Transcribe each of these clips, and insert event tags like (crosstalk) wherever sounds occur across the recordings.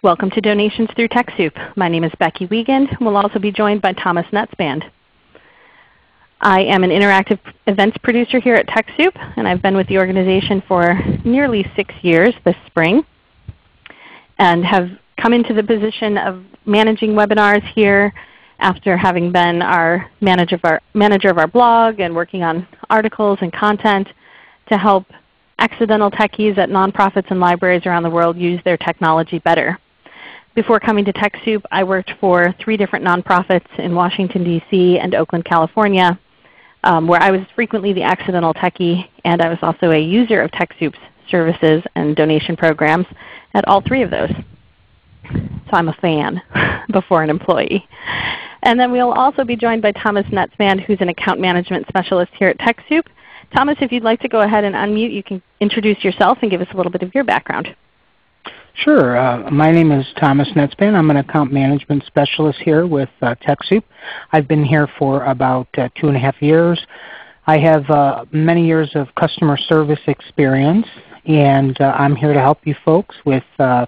Welcome to Donations Through TechSoup. My name is Becky Wiegand and we'll also be joined by Thomas Netzband. I am an interactive events producer here at TechSoup, and I've been with the organization for nearly 6 years this spring and have come into the position of managing webinars here after having been our manager of our, manager of our blog and working on articles and content to help accidental techies at nonprofits and libraries around the world use their technology better. Before coming to TechSoup, I worked for three different nonprofits in Washington, D.C. and Oakland, California, um, where I was frequently the accidental techie, and I was also a user of TechSoup's services and donation programs at all three of those. So I'm a fan (laughs) before an employee. And then we'll also be joined by Thomas Netzband, who's an account management specialist here at TechSoup. Thomas, if you'd like to go ahead and unmute, you can introduce yourself and give us a little bit of your background. Sure. Uh, my name is Thomas Netzband. I'm an account management specialist here with uh, TechSoup. I've been here for about uh, two and a half years. I have uh, many years of customer service experience, and uh, I'm here to help you folks with uh,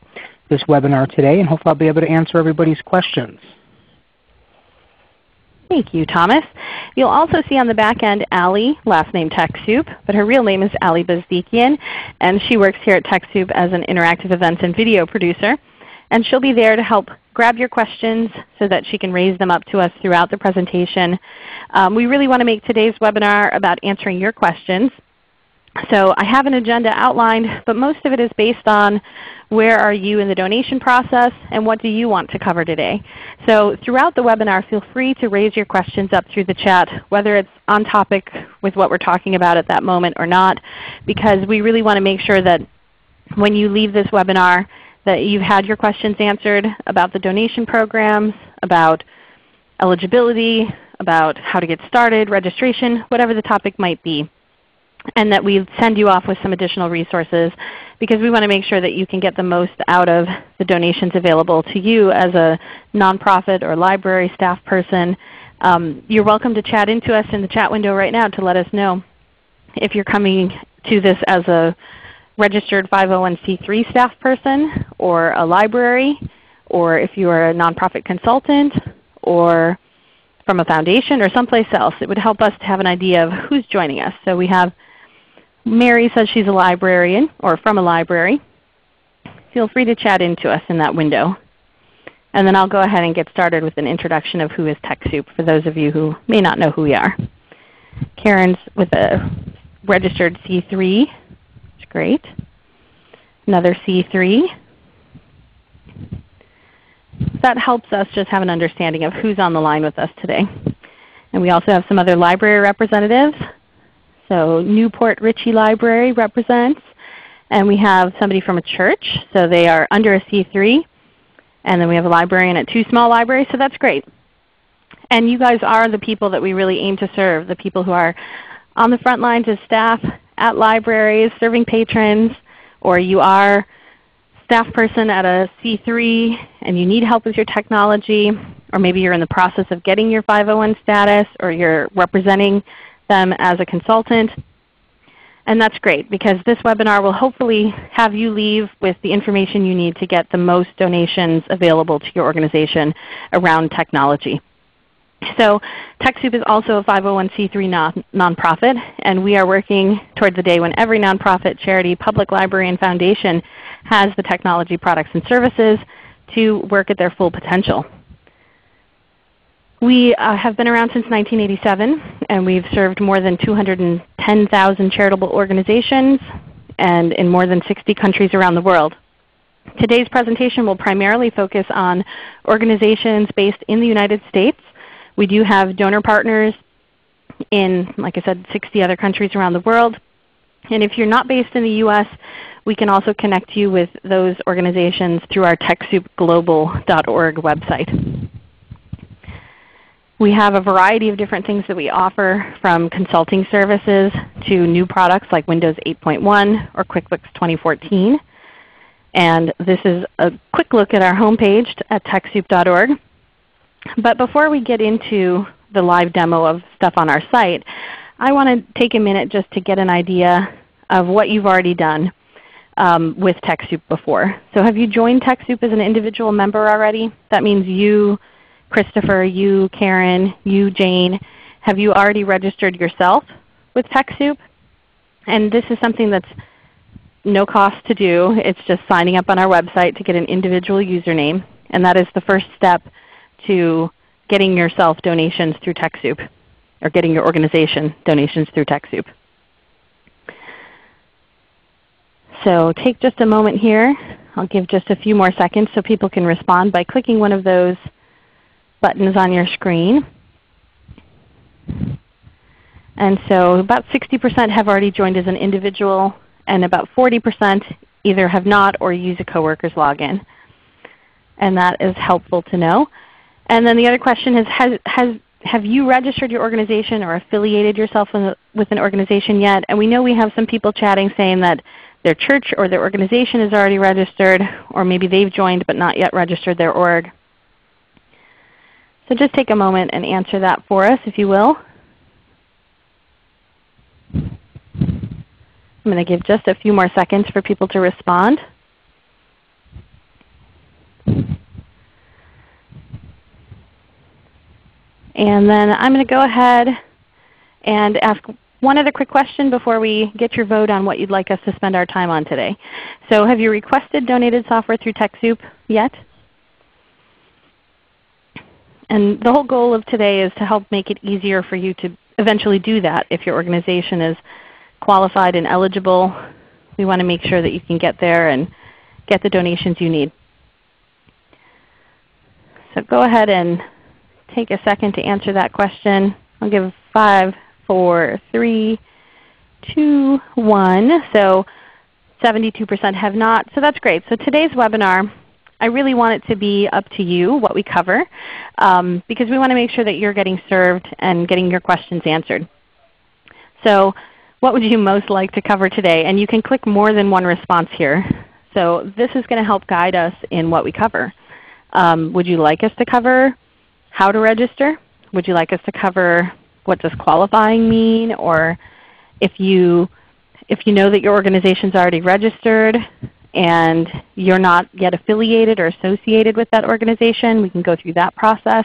this webinar today, and hopefully I'll be able to answer everybody's questions. Thank you, Thomas. You'll also see on the back end Allie, last name TechSoup, but her real name is Allie Bezdikian, and she works here at TechSoup as an interactive events and video producer. And she'll be there to help grab your questions so that she can raise them up to us throughout the presentation. Um, we really want to make today's webinar about answering your questions. So I have an agenda outlined, but most of it is based on where are you in the donation process and what do you want to cover today. So throughout the webinar, feel free to raise your questions up through the chat, whether it's on topic with what we're talking about at that moment or not, because we really want to make sure that when you leave this webinar that you've had your questions answered about the donation programs, about eligibility, about how to get started, registration, whatever the topic might be and that we send you off with some additional resources because we want to make sure that you can get the most out of the donations available to you as a nonprofit or library staff person. Um, you're welcome to chat into us in the chat window right now to let us know if you're coming to this as a registered 501c3 staff person or a library or if you are a nonprofit consultant or from a foundation or someplace else. It would help us to have an idea of who's joining us. So we have Mary says she's a librarian or from a library. Feel free to chat into us in that window. And then I'll go ahead and get started with an introduction of who is TechSoup for those of you who may not know who we are. Karen's with a registered C3. That's great. Another C3. That helps us just have an understanding of who's on the line with us today. And we also have some other library representatives. So New Port Richey Library represents. And we have somebody from a church, so they are under a C3. And then we have a librarian at two small libraries, so that's great. And you guys are the people that we really aim to serve, the people who are on the front lines as staff at libraries, serving patrons, or you are staff person at a C3 and you need help with your technology, or maybe you're in the process of getting your 501 status, or you're representing them as a consultant. And that's great because this webinar will hopefully have you leave with the information you need to get the most donations available to your organization around technology. So TechSoup is also a 501c3 non nonprofit, and we are working towards the day when every nonprofit, charity, public library, and foundation has the technology products and services to work at their full potential. We uh, have been around since 1987, and we've served more than 210,000 charitable organizations and in more than 60 countries around the world. Today's presentation will primarily focus on organizations based in the United States. We do have donor partners in, like I said, 60 other countries around the world. And if you're not based in the U.S., we can also connect you with those organizations through our TechSoupGlobal.org website. We have a variety of different things that we offer from consulting services to new products like Windows 8.1 or QuickBooks 2014. And this is a quick look at our homepage at TechSoup.org. But before we get into the live demo of stuff on our site, I want to take a minute just to get an idea of what you've already done. um, with TechSoup before. So have you joined TechSoup as an individual member already? That means you, Christopher, you, Karen, you, Jane, have you already registered yourself with TechSoup? And this is something that's no cost to do. It's just signing up on our website to get an individual username. And that is the first step to getting yourself donations through TechSoup, or getting your organization donations through TechSoup. So take just a moment here. I'll give just a few more seconds so people can respond by clicking one of those buttons on your screen. And so about 60% have already joined as an individual, and about 40% either have not or use a coworker's login. And that is helpful to know. And then the other question is, has, has, have you registered your organization or affiliated yourself with, with an organization yet? And we know we have some people chatting saying that their church or their organization is already registered, or maybe they've joined but not yet registered their org. So just take a moment and answer that for us if you will. I'm going to give just a few more seconds for people to respond. And then I'm going to go ahead and ask one other quick question before we get your vote on what you'd like us to spend our time on today. So have you requested donated software through TechSoup yet? And the whole goal of today is to help make it easier for you to eventually do that if your organization is qualified and eligible. We want to make sure that you can get there and get the donations you need. So go ahead and take a second to answer that question. I'll give five, four, three, two, one. So 72% have not. So that's great. So today's webinar, I really want it to be up to you what we cover um, because we want to make sure that you're getting served and getting your questions answered. So what would you most like to cover today? And you can click more than one response here. So this is going to help guide us in what we cover. Um, would you like us to cover how to register? Would you like us to cover what does qualifying mean? Or if you, if you know that your organization is already registered and you're not yet affiliated or associated with that organization, we can go through that process.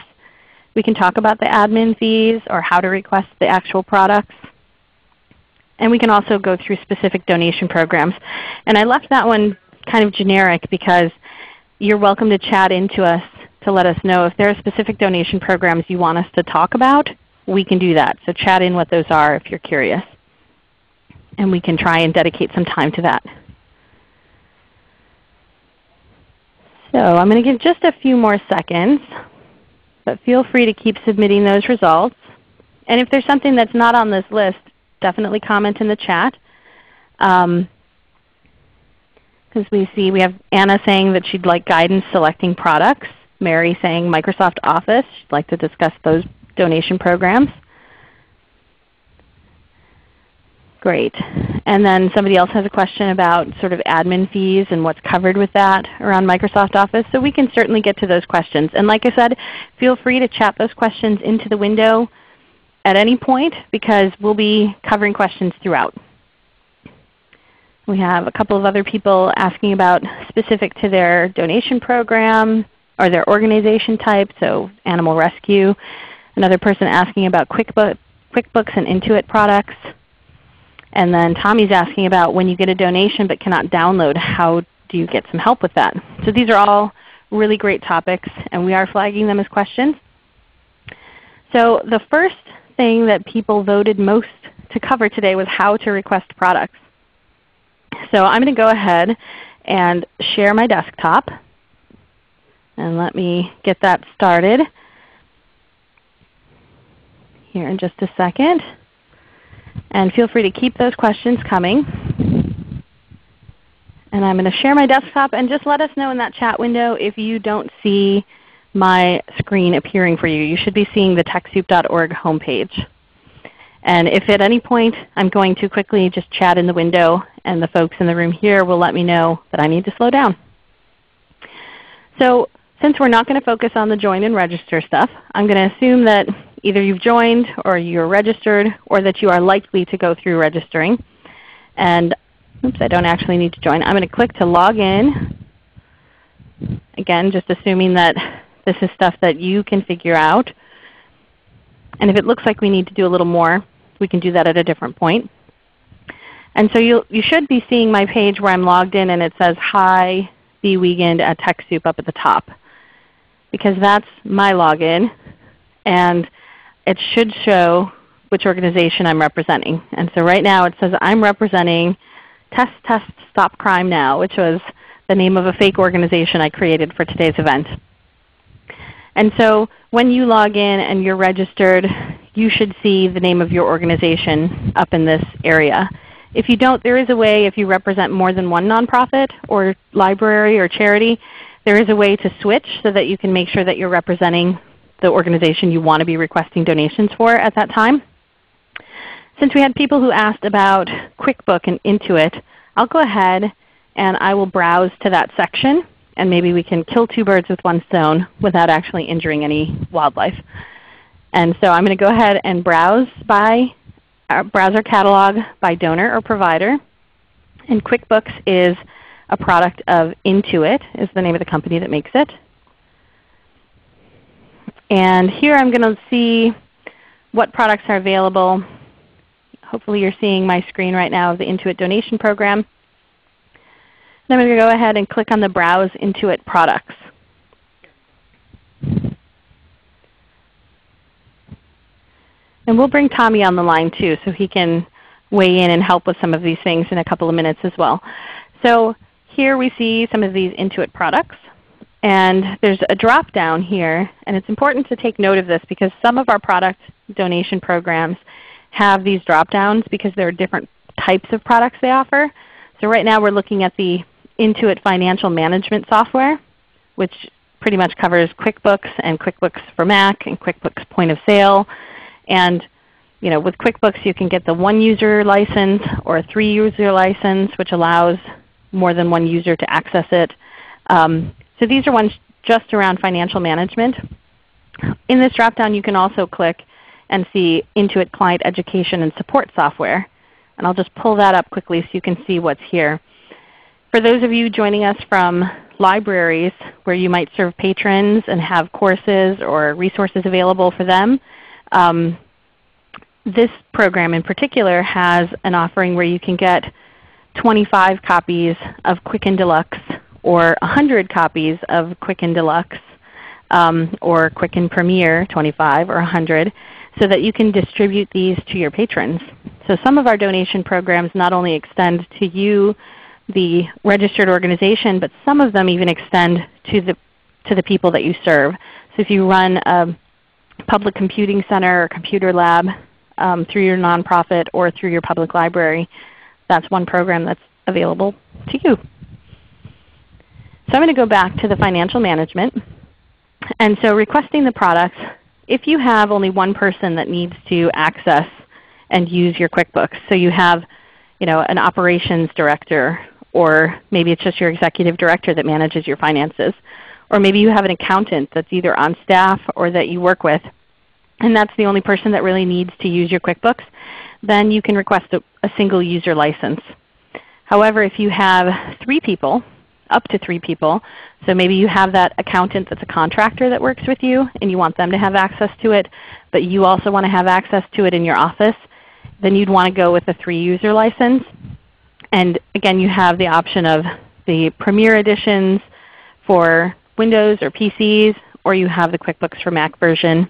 We can talk about the admin fees or how to request the actual products. And we can also go through specific donation programs. And I left that one kind of generic because you're welcome to chat into us to let us know if there are specific donation programs you want us to talk about. We can do that. So chat in what those are if you're curious. And we can try and dedicate some time to that. So I'm going to give just a few more seconds, but feel free to keep submitting those results. And if there's something that's not on this list, definitely comment in the chat. Um, because we see we have Anna saying that she'd like guidance selecting products. Mary saying Microsoft Office. She'd like to discuss those donation programs. Great. And then somebody else has a question about sort of admin fees and what's covered with that around Microsoft Office. So we can certainly get to those questions. And like I said, feel free to chat those questions into the window at any point because we'll be covering questions throughout. We have a couple of other people asking about specific to their donation program or their organization type, so animal rescue. Another person asking about QuickBooks and Intuit products. And then Tommy's asking about when you get a donation but cannot download, how do you get some help with that? So these are all really great topics, and we are flagging them as questions. So the first thing that people voted most to cover today was how to request products. So I'm going to go ahead and share my desktop. And let me get that started here in just a second. And feel free to keep those questions coming. And I'm going to share my desktop and just let us know in that chat window if you don't see my screen appearing for you. You should be seeing the TechSoup.org homepage. And if at any point I'm going too quickly, just chat in the window and the folks in the room here will let me know that I need to slow down. So since we're not going to focus on the join and register stuff, I'm going to assume that either you've joined or you're registered or that you are likely to go through registering. And oops, I don't actually need to join. I'm going to click to log in. Again, just assuming that this is stuff that you can figure out. And if it looks like we need to do a little more, we can do that at a different point. And so you you should be seeing my page where I'm logged in and it says Hi B. Wiegand at TechSoup up at the top. Because that's my login and it should show which organization I'm representing. And so right now it says I'm representing Test Test Stop Crime Now, which was the name of a fake organization I created for today's event. And so when you log in and you're registered, you should see the name of your organization up in this area. If you don't, there is a way if you represent more than one nonprofit or library or charity, there is a way to switch so that you can make sure that you're representing the organization you want to be requesting donations for at that time. Since we had people who asked about QuickBook and Intuit, I'll go ahead and I will browse to that section and maybe we can kill two birds with one stone without actually injuring any wildlife. And so I'm going to go ahead and browse by uh, browser catalog by donor or provider. And QuickBooks is a product of Intuit is the name of the company that makes it. And here I'm going to see what products are available. Hopefully you're seeing my screen right now of the Intuit donation program. And I'm going to go ahead and click on the Browse Intuit Products. And we'll bring Tommy on the line too so he can weigh in and help with some of these things in a couple of minutes as well. So here we see some of these Intuit products. And there's a drop down here, and it's important to take note of this because some of our product donation programs have these drop downs because there are different types of products they offer. So right now we're looking at the Intuit Financial Management Software, which pretty much covers QuickBooks and QuickBooks for Mac and QuickBooks Point of Sale. And you know, with QuickBooks you can get the one user license or a three user license which allows more than one user to access it. Um, so these are ones just around financial management. In this dropdown you can also click and see Intuit Client Education and Support Software. And I'll just pull that up quickly so you can see what's here. For those of you joining us from libraries where you might serve patrons and have courses or resources available for them, um, this program in particular has an offering where you can get 25 copies of Quicken Deluxe or 100 copies of Quicken Deluxe um, or Quicken Premier 25 or 100 so that you can distribute these to your patrons. So some of our donation programs not only extend to you the registered organization, but some of them even extend to the, to the people that you serve. So if you run a public computing center or computer lab um, through your nonprofit or through your public library, that's one program that's available to you. So I'm going to go back to the financial management. And so requesting the products, if you have only one person that needs to access and use your QuickBooks, so you have you know, an operations director or maybe it's just your executive director that manages your finances. Or maybe you have an accountant that's either on staff or that you work with, and that's the only person that really needs to use your QuickBooks, then you can request a, a single user license. However, if you have three people, up to three people, so maybe you have that accountant that's a contractor that works with you and you want them to have access to it, but you also want to have access to it in your office, then you'd want to go with a three user license. And again, you have the option of the Premier editions for Windows or PCs, or you have the QuickBooks for Mac version.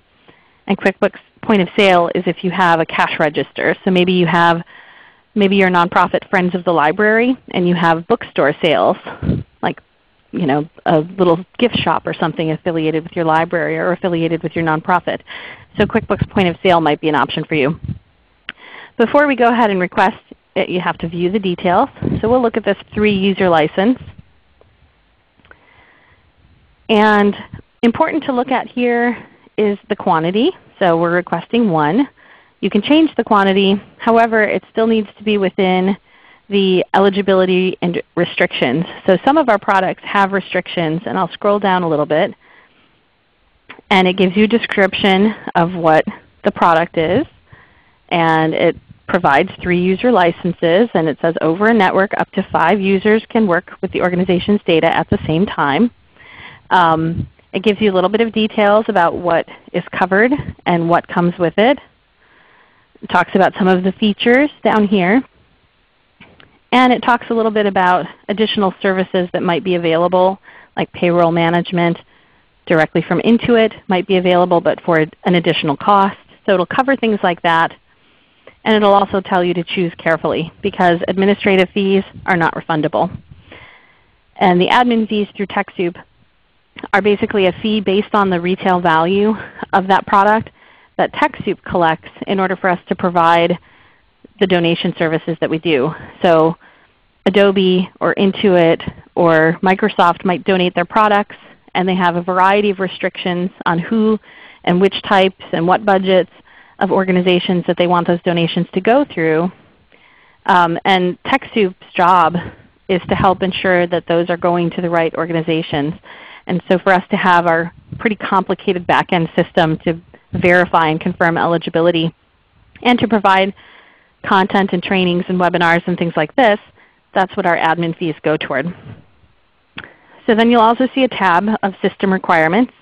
And QuickBooks Point of Sale is if you have a cash register. So maybe you have maybe you're nonprofit Friends of the Library and you have bookstore sales, like you know, a little gift shop or something affiliated with your library or affiliated with your nonprofit. So QuickBooks Point of Sale might be an option for you. Before we go ahead and request it, you have to view the details. So we'll look at this 3 user license. And important to look at here is the quantity. So we're requesting 1. You can change the quantity. However, it still needs to be within the eligibility and restrictions. So some of our products have restrictions, and I'll scroll down a little bit. And it gives you a description of what the product is. And it provides three user licenses, and it says over a network up to five users can work with the organization's data at the same time. Um, it gives you a little bit of details about what is covered and what comes with it. It talks about some of the features down here. And it talks a little bit about additional services that might be available, like payroll management directly from Intuit might be available but for an additional cost. So it will cover things like that. And it will also tell you to choose carefully because administrative fees are not refundable. And the admin fees through TechSoup are basically a fee based on the retail value of that product that TechSoup collects in order for us to provide the donation services that we do. So Adobe or Intuit or Microsoft might donate their products and they have a variety of restrictions on who and which types and what budgets of organizations that they want those donations to go through. Um, and TechSoup's job is to help ensure that those are going to the right organizations. And so for us to have our pretty complicated back-end system to verify and confirm eligibility and to provide content and trainings and webinars and things like this, that's what our admin fees go toward. So then you'll also see a tab of system requirements.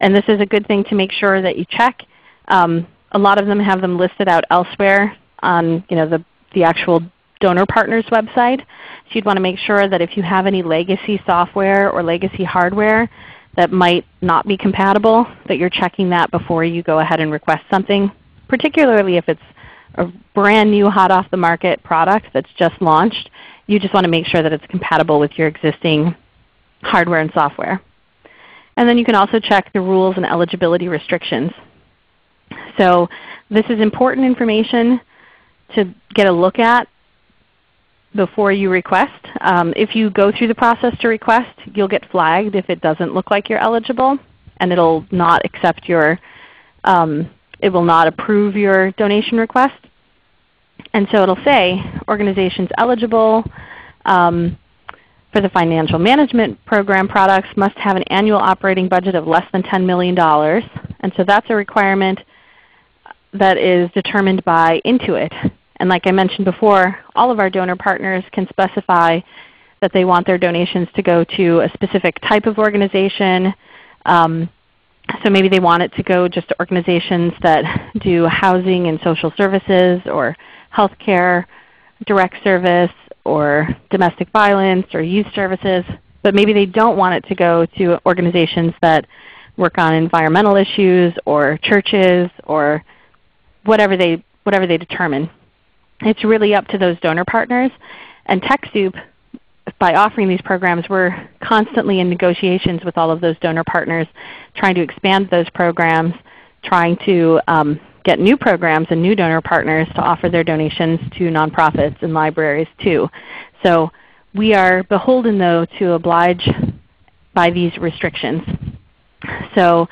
And this is a good thing to make sure that you check. Um, a lot of them have them listed out elsewhere on you know, the, the actual donor partners website. So you'd want to make sure that if you have any legacy software or legacy hardware that might not be compatible, that you're checking that before you go ahead and request something, particularly if it's a brand new hot off the market product that's just launched. You just want to make sure that it's compatible with your existing hardware and software. And then you can also check the rules and eligibility restrictions. So this is important information to get a look at before you request. Um, if you go through the process to request, you'll get flagged if it doesn't look like you're eligible, and it will not accept your, um, it will not approve your donation request. And so it will say organizations eligible um, for the financial management program products must have an annual operating budget of less than $10 million. And so that's a requirement that is determined by Intuit. And like I mentioned before, all of our donor partners can specify that they want their donations to go to a specific type of organization. Um, so maybe they want it to go just to organizations that do housing and social services or healthcare, direct service, or domestic violence or youth services. But maybe they don't want it to go to organizations that work on environmental issues or churches or whatever they, whatever they determine. It's really up to those donor partners. And TechSoup, by offering these programs, we're constantly in negotiations with all of those donor partners, trying to expand those programs, trying to um, get new programs and new donor partners to offer their donations to nonprofits and libraries too. So we are beholden though to oblige by these restrictions. So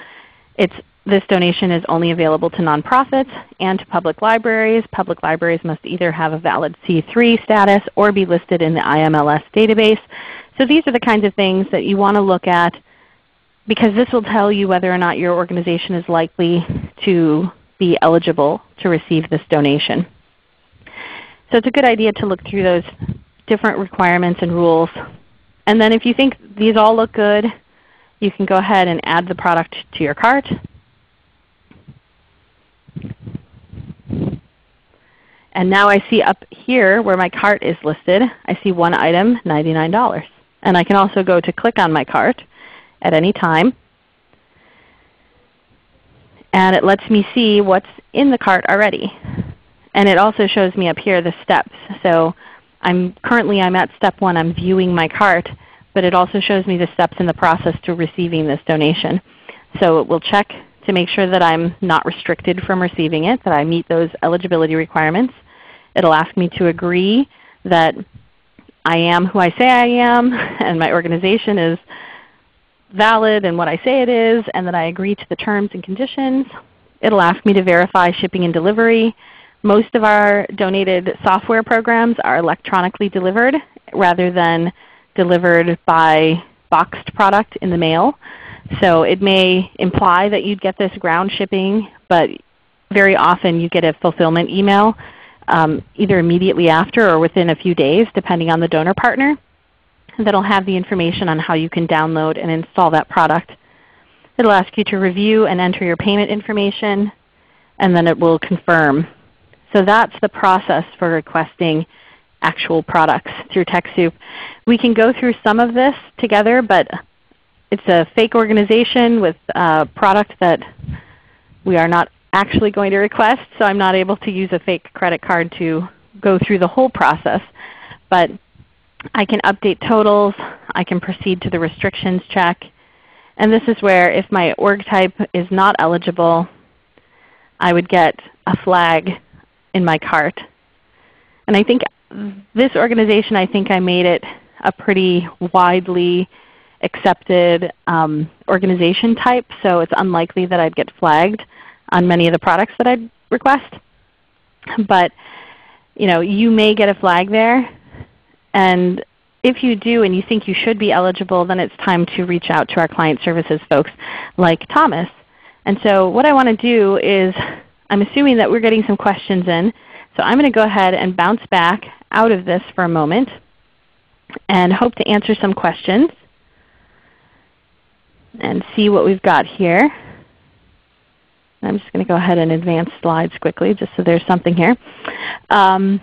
it's this donation is only available to nonprofits and to public libraries. Public libraries must either have a valid C3 status or be listed in the IMLS database. So these are the kinds of things that you want to look at because this will tell you whether or not your organization is likely to be eligible to receive this donation. So it's a good idea to look through those different requirements and rules. And then if you think these all look good, you can go ahead and add the product to your cart and now I see up here where my cart is listed, I see one item, $99. And I can also go to click on my cart at any time. And it lets me see what's in the cart already. And it also shows me up here the steps. So I'm currently I'm at step 1. I'm viewing my cart. But it also shows me the steps in the process to receiving this donation. So it will check to make sure that I'm not restricted from receiving it, that I meet those eligibility requirements. It will ask me to agree that I am who I say I am (laughs) and my organization is valid and what I say it is and that I agree to the terms and conditions. It will ask me to verify shipping and delivery. Most of our donated software programs are electronically delivered rather than delivered by boxed product in the mail. So it may imply that you'd get this ground shipping, but very often you get a fulfillment email um, either immediately after or within a few days depending on the donor partner that will have the information on how you can download and install that product. It will ask you to review and enter your payment information, and then it will confirm. So that's the process for requesting actual products through TechSoup. We can go through some of this together, but it's a fake organization with a product that we are not actually going to request, so I'm not able to use a fake credit card to go through the whole process. But I can update totals. I can proceed to the restrictions check. And this is where if my org type is not eligible, I would get a flag in my cart. And I think this organization, I think I made it a pretty widely accepted um, organization type, so it's unlikely that I'd get flagged on many of the products that I'd request. But you, know, you may get a flag there, and if you do and you think you should be eligible, then it's time to reach out to our client services folks like Thomas. And so what I want to do is, I'm assuming that we're getting some questions in, so I'm going to go ahead and bounce back out of this for a moment and hope to answer some questions and see what we've got here. I'm just going to go ahead and advance slides quickly just so there's something here. Um,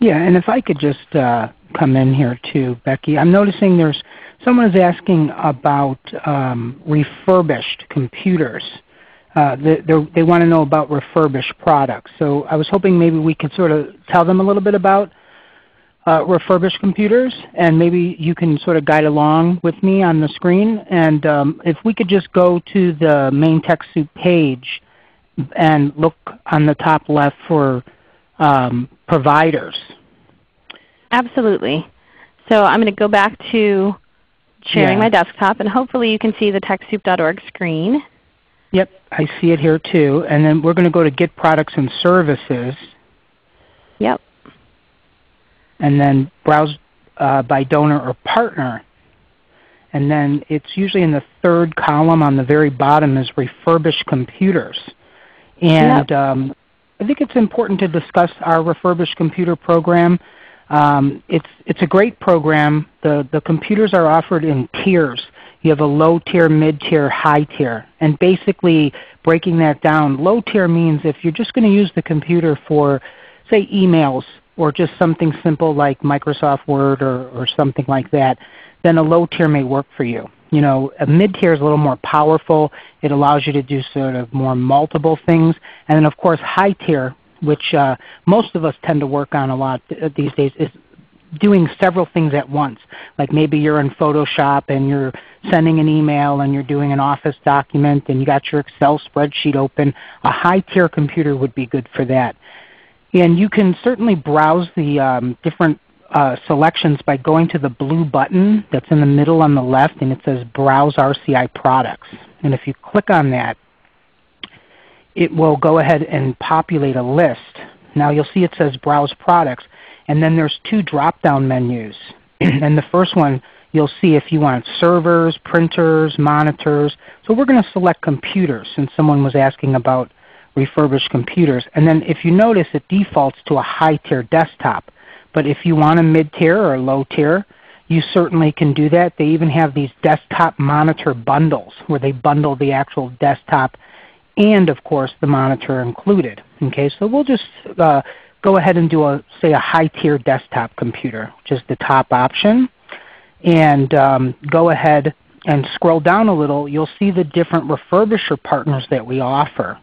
yeah, and if I could just uh, come in here too, Becky. I'm noticing there's someone is asking about um, refurbished computers. Uh, they, they want to know about refurbished products. So I was hoping maybe we could sort of tell them a little bit about uh, refurbished computers, and maybe you can sort of guide along with me on the screen. And um, if we could just go to the main TechSoup page and look on the top left for um, providers. Absolutely. So I'm going to go back to sharing yeah. my desktop, and hopefully you can see the TechSoup.org screen. Yep, I see it here too. And then we're going to go to Get Products and Services. Yep. And then browse uh, by donor or partner. And then it's usually in the third column on the very bottom is refurbished computers. And yep. um, I think it's important to discuss our refurbished computer program. Um, it's, it's a great program. The, the computers are offered in tiers. You have a low tier, mid tier, high tier. And basically breaking that down, low tier means if you're just going to use the computer for say emails or just something simple like Microsoft Word or, or something like that, then a low tier may work for you. You know, a mid tier is a little more powerful. It allows you to do sort of more multiple things. And then of course high tier, which uh, most of us tend to work on a lot these days, is doing several things at once. Like maybe you're in Photoshop and you're sending an email and you're doing an Office document and you got your Excel spreadsheet open. A high tier computer would be good for that. And you can certainly browse the um, different uh, selections by going to the blue button that's in the middle on the left and it says Browse RCI Products. And if you click on that, it will go ahead and populate a list. Now you'll see it says Browse Products and then there's two drop-down menus. (clears throat) and the first one you'll see if you want servers, printers, monitors. So we're going to select computers since someone was asking about refurbished computers. And then if you notice it defaults to a high tier desktop. But if you want a mid-tier or a low-tier, you certainly can do that. They even have these desktop monitor bundles where they bundle the actual desktop and of course the monitor included. Okay, so we'll just uh, go ahead and do a say a high tier desktop computer, which is the top option, and um, go ahead and scroll down a little. You'll see the different refurbisher partners that we offer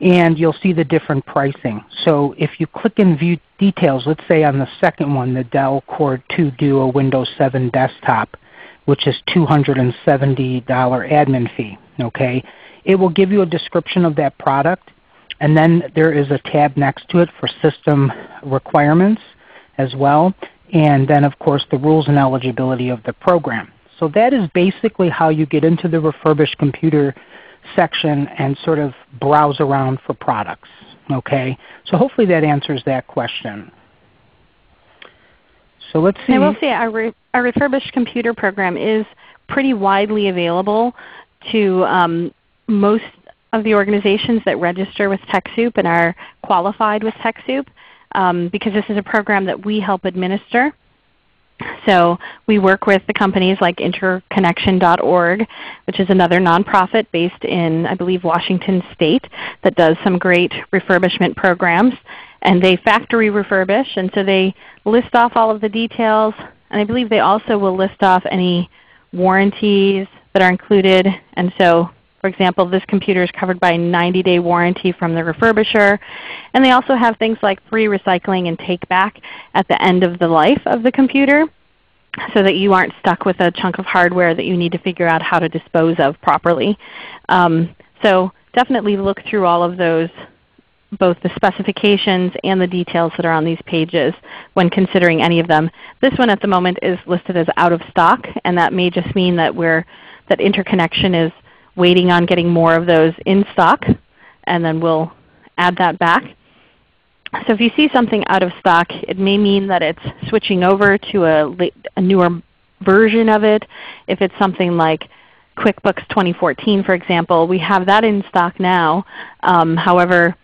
and you'll see the different pricing. So if you click in View Details, let's say on the second one, the Dell Core 2 Duo Windows 7 desktop, which is $270 admin fee. Okay? It will give you a description of that product, and then there is a tab next to it for system requirements as well, and then of course the rules and eligibility of the program. So that is basically how you get into the refurbished computer section and sort of browse around for products. Okay? So hopefully that answers that question. So let's see. I will say our, re our refurbished computer program is pretty widely available to um, most of the organizations that register with TechSoup and are qualified with TechSoup um, because this is a program that we help administer. So we work with the companies like interconnection.org, which is another nonprofit based in, I believe, Washington State that does some great refurbishment programs. And they factory refurbish, and so they list off all of the details. And I believe they also will list off any warranties that are included. And so for example, this computer is covered by a 90-day warranty from the refurbisher. And they also have things like free recycling and take back at the end of the life of the computer so that you aren't stuck with a chunk of hardware that you need to figure out how to dispose of properly. Um, so definitely look through all of those, both the specifications and the details that are on these pages when considering any of them. This one at the moment is listed as out of stock, and that may just mean that, we're, that interconnection is waiting on getting more of those in stock, and then we'll add that back. So if you see something out of stock, it may mean that it's switching over to a, a newer version of it. If it's something like QuickBooks 2014, for example, we have that in stock now. Um, however,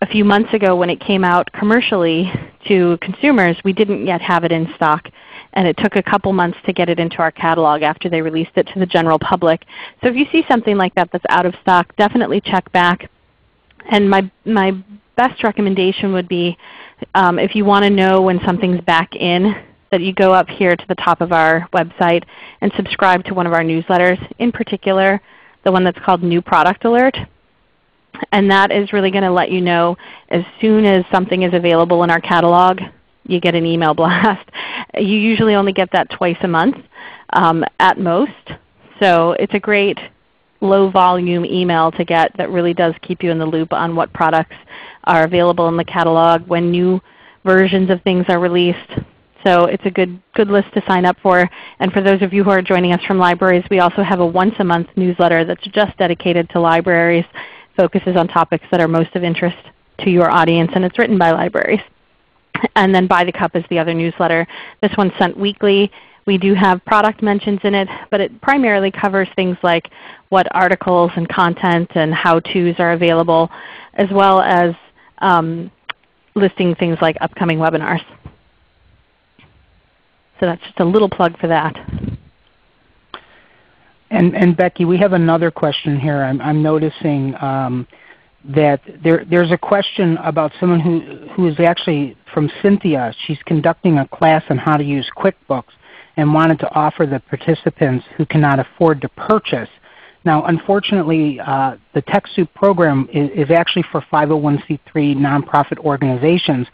a few months ago when it came out commercially to consumers, we didn't yet have it in stock and it took a couple months to get it into our catalog after they released it to the general public. So if you see something like that that's out of stock, definitely check back. And my, my best recommendation would be um, if you want to know when something's back in, that you go up here to the top of our website and subscribe to one of our newsletters, in particular the one that's called New Product Alert. And that is really going to let you know as soon as something is available in our catalog you get an email (laughs) blast. You usually only get that twice a month um, at most. So it's a great low volume email to get that really does keep you in the loop on what products are available in the catalog, when new versions of things are released. So it's a good, good list to sign up for. And for those of you who are joining us from libraries, we also have a once a month newsletter that's just dedicated to libraries, focuses on topics that are most of interest to your audience, and it's written by libraries and then By the Cup is the other newsletter. This one's sent weekly. We do have product mentions in it, but it primarily covers things like what articles and content and how-tos are available, as well as um, listing things like upcoming webinars. So that's just a little plug for that. And, and Becky, we have another question here. I'm, I'm noticing um, that there, there's a question about someone who, who is actually from Cynthia. She's conducting a class on how to use QuickBooks and wanted to offer the participants who cannot afford to purchase. Now unfortunately, uh, the TechSoup program is, is actually for 501c3 nonprofit organizations,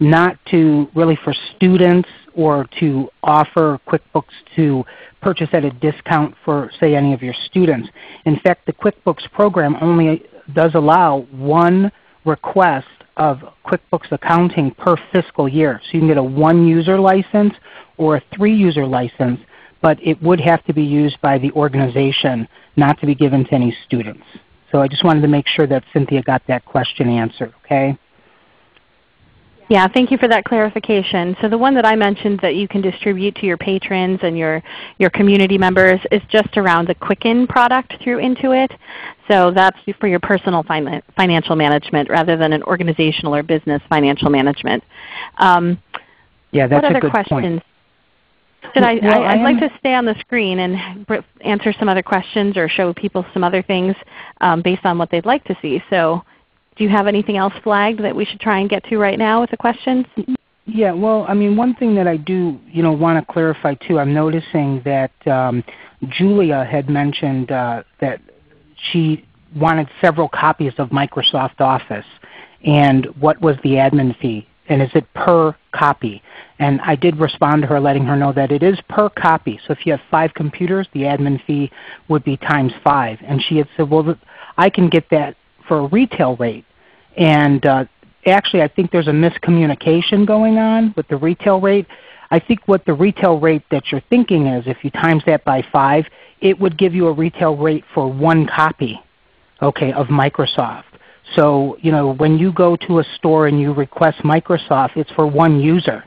not to really for students or to offer QuickBooks to purchase at a discount for say any of your students. In fact, the QuickBooks program only does allow one request of QuickBooks accounting per fiscal year. So you can get a one user license or a three user license, but it would have to be used by the organization, not to be given to any students. So I just wanted to make sure that Cynthia got that question answered. Okay? Yeah, thank you for that clarification. So the one that I mentioned that you can distribute to your patrons and your, your community members is just around the Quicken product through Intuit. So that's for your personal fin financial management rather than an organizational or business financial management. Um, yeah, that's what other a good questions? point. Should I, well, I, would like to stay on the screen and answer some other questions or show people some other things um, based on what they'd like to see. So do you have anything else flagged that we should try and get to right now with the questions? Yeah, well, I mean, one thing that I do, you know, want to clarify too. I'm noticing that um, Julia had mentioned uh, that she wanted several copies of Microsoft Office, and what was the admin fee, and is it per copy? And I did respond to her letting her know that it is per copy. So if you have five computers, the admin fee would be times five. And she had said, well, I can get that for a retail rate. And uh, actually I think there's a miscommunication going on with the retail rate. I think what the retail rate that you're thinking is, if you times that by 5, it would give you a retail rate for one copy okay, of Microsoft. So you know, when you go to a store and you request Microsoft, it's for one user.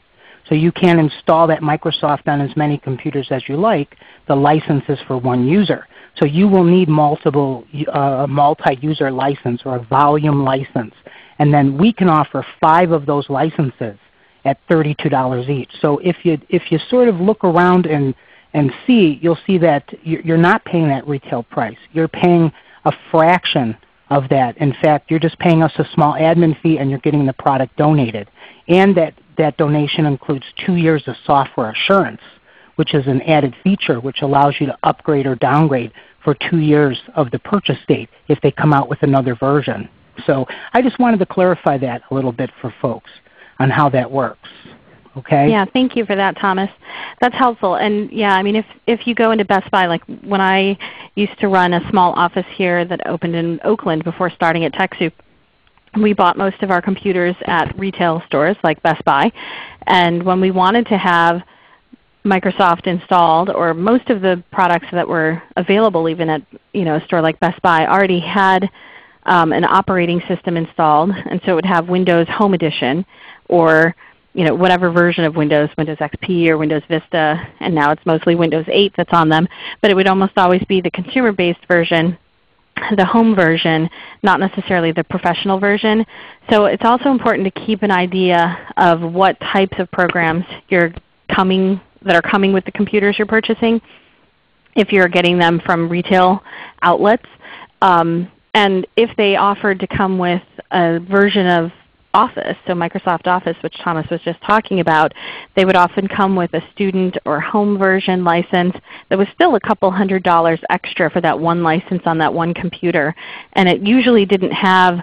So you can install that Microsoft on as many computers as you like. The license is for one user. So you will need multiple uh, multi-user license or a volume license. And then we can offer five of those licenses at $32 each. So if you, if you sort of look around and, and see, you'll see that you're not paying that retail price. You're paying a fraction of that. In fact, you're just paying us a small admin fee and you're getting the product donated. And that, that donation includes two years of software assurance, which is an added feature which allows you to upgrade or downgrade for two years of the purchase date if they come out with another version. So I just wanted to clarify that a little bit for folks on how that works. Okay? Yeah, thank you for that, Thomas. That's helpful. And yeah, I mean, if if you go into Best Buy, like when I used to run a small office here that opened in Oakland before starting at TechSoup, we bought most of our computers at retail stores like Best Buy. And when we wanted to have Microsoft installed, or most of the products that were available even at you know, a store like Best Buy already had um, an operating system installed. And so it would have Windows Home Edition or you know, whatever version of Windows, Windows XP or Windows Vista, and now it's mostly Windows 8 that's on them. But it would almost always be the consumer-based version, the home version, not necessarily the professional version. So it's also important to keep an idea of what types of programs you're coming, that are coming with the computers you're purchasing, if you're getting them from retail outlets. Um, and if they offered to come with a version of Office, so Microsoft Office, which Thomas was just talking about, they would often come with a student or home version license that was still a couple hundred dollars extra for that one license on that one computer. And it usually didn't have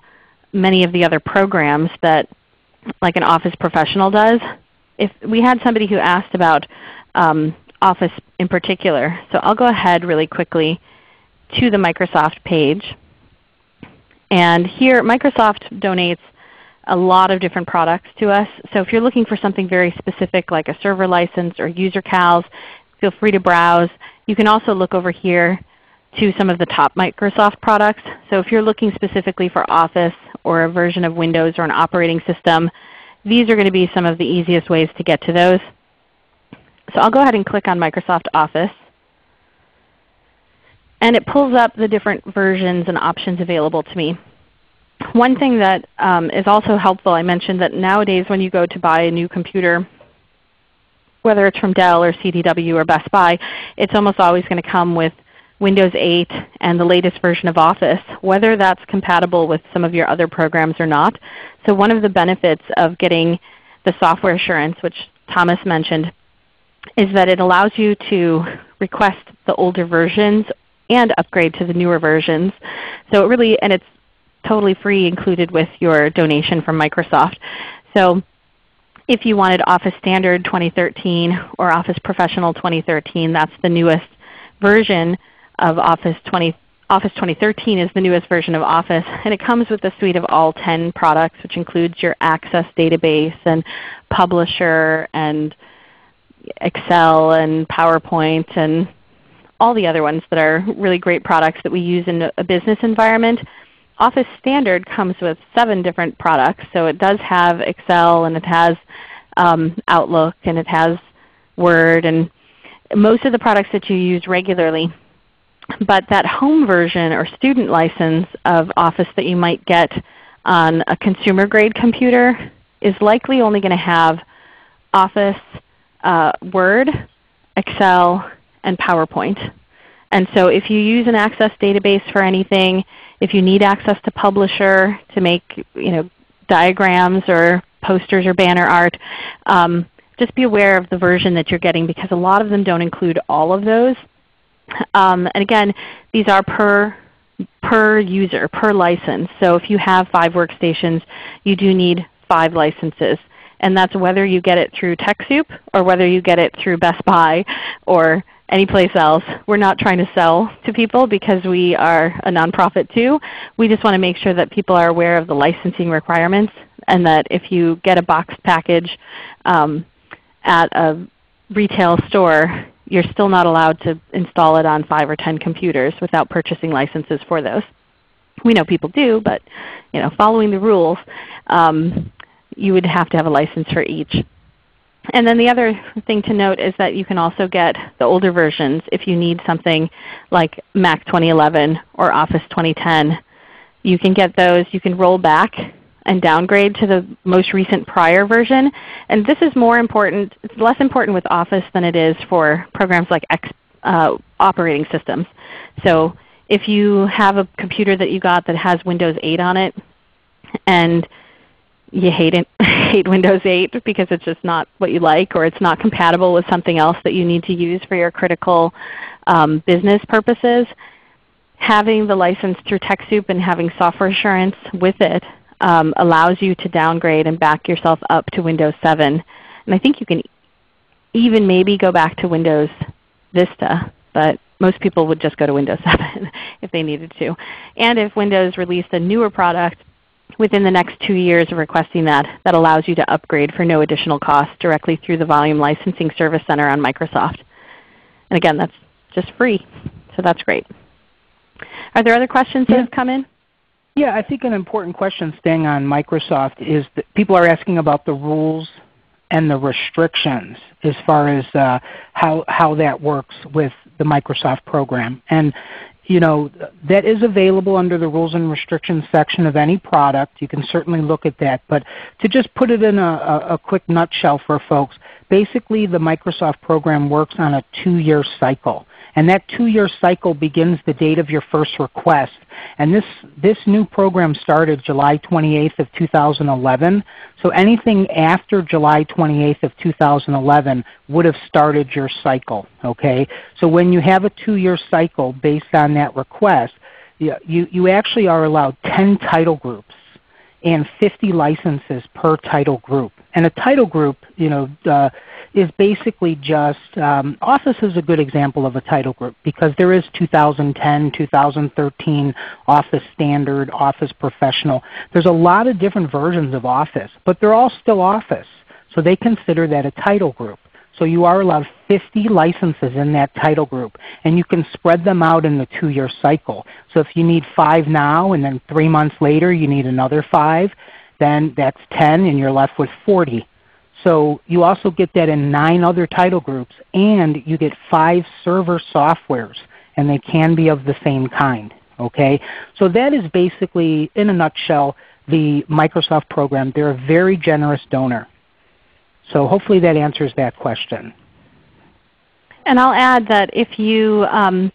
many of the other programs that like an Office Professional does. If we had somebody who asked about um, Office in particular, so I'll go ahead really quickly to the Microsoft page. And here Microsoft donates a lot of different products to us. So if you're looking for something very specific like a server license or user CALs, feel free to browse. You can also look over here to some of the top Microsoft products. So if you're looking specifically for Office or a version of Windows or an operating system, these are going to be some of the easiest ways to get to those. So I'll go ahead and click on Microsoft Office. And it pulls up the different versions and options available to me. One thing that um, is also helpful, I mentioned that nowadays when you go to buy a new computer, whether it's from Dell or CDW or Best Buy, it's almost always going to come with Windows 8 and the latest version of Office, whether that's compatible with some of your other programs or not. So one of the benefits of getting the software assurance, which Thomas mentioned, is that it allows you to request the older versions and upgrade to the newer versions. So it really, and it's totally free included with your donation from Microsoft. So if you wanted Office Standard 2013 or Office Professional 2013, that's the newest version of Office 20, Office 2013 is the newest version of Office, and it comes with a suite of all 10 products, which includes your Access database and Publisher and Excel and PowerPoint and all the other ones that are really great products that we use in a business environment. Office Standard comes with seven different products. So it does have Excel and it has um, Outlook and it has Word and most of the products that you use regularly. But that home version or student license of Office that you might get on a consumer grade computer is likely only going to have Office, uh, Word, Excel, and PowerPoint. And so if you use an Access database for anything, if you need access to Publisher to make you know, diagrams or posters or banner art, um, just be aware of the version that you're getting because a lot of them don't include all of those. Um, and again, these are per, per user, per license. So if you have five workstations, you do need five licenses. And that's whether you get it through TechSoup or whether you get it through Best Buy or anyplace else. We're not trying to sell to people because we are a nonprofit too. We just want to make sure that people are aware of the licensing requirements and that if you get a boxed package um, at a retail store, you're still not allowed to install it on 5 or 10 computers without purchasing licenses for those. We know people do, but you know, following the rules, um, you would have to have a license for each. And then the other thing to note is that you can also get the older versions if you need something like Mac 2011 or Office 2010. You can get those. You can roll back and downgrade to the most recent prior version. And this is more important, it's less important with Office than it is for programs like X, uh, operating systems. So if you have a computer that you got that has Windows 8 on it and you hate it, (laughs) hate Windows 8 because it's just not what you like or it's not compatible with something else that you need to use for your critical um, business purposes, having the license through TechSoup and having software assurance with it um, allows you to downgrade and back yourself up to Windows 7. And I think you can even maybe go back to Windows Vista, but most people would just go to Windows (laughs) 7 if they needed to. And if Windows released a newer product within the next two years of requesting that, that allows you to upgrade for no additional cost directly through the Volume Licensing Service Center on Microsoft. And again, that's just free, so that's great. Are there other questions that have come in? Yeah, I think an important question staying on Microsoft is that people are asking about the rules and the restrictions as far as uh, how, how that works with the Microsoft program. And you know, that is available under the rules and restrictions section of any product. You can certainly look at that. But to just put it in a, a, quick nutshell for folks, basically the Microsoft program works on a two-year cycle. And that two-year cycle begins the date of your first request. And this, this new program started July 28th of 2011. So anything after July 28th of 2011 would have started your cycle. Okay? So when you have a two-year cycle based on that request, you, you actually are allowed 10 title groups and 50 licenses per title group. And a title group, you know, uh, is basically just, um, Office is a good example of a title group because there is 2010, 2013 Office Standard, Office Professional. There's a lot of different versions of Office, but they're all still Office. So they consider that a title group. So you are allowed 50 licenses in that title group, and you can spread them out in the two-year cycle. So if you need 5 now and then 3 months later you need another 5, then that's 10 and you're left with 40. So you also get that in 9 other title groups, and you get 5 server softwares, and they can be of the same kind. Okay? So that is basically, in a nutshell, the Microsoft program. They're a very generous donor. So hopefully that answers that question. And I'll add that if you, um,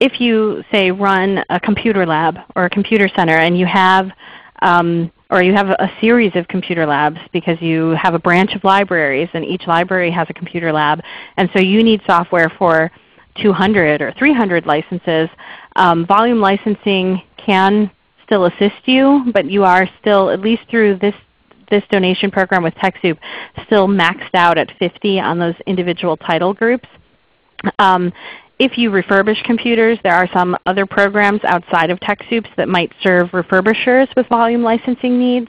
if you say run a computer lab or a computer center and you have um, or you have a series of computer labs because you have a branch of libraries and each library has a computer lab and so you need software for 200 or 300 licenses, um, volume licensing can still assist you, but you are still, at least through this this donation program with TechSoup still maxed out at 50 on those individual title groups. Um, if you refurbish computers, there are some other programs outside of TechSoups that might serve refurbishers with volume licensing needs